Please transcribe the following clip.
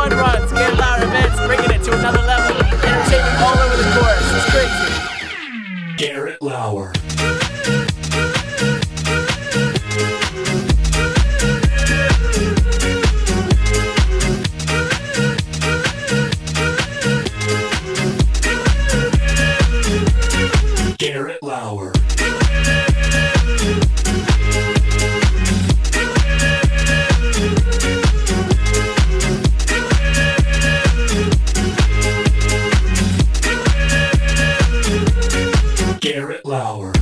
fun events, bringing it to another level, all over the course. It's crazy. Garrett Lauer. Garrett Lauer.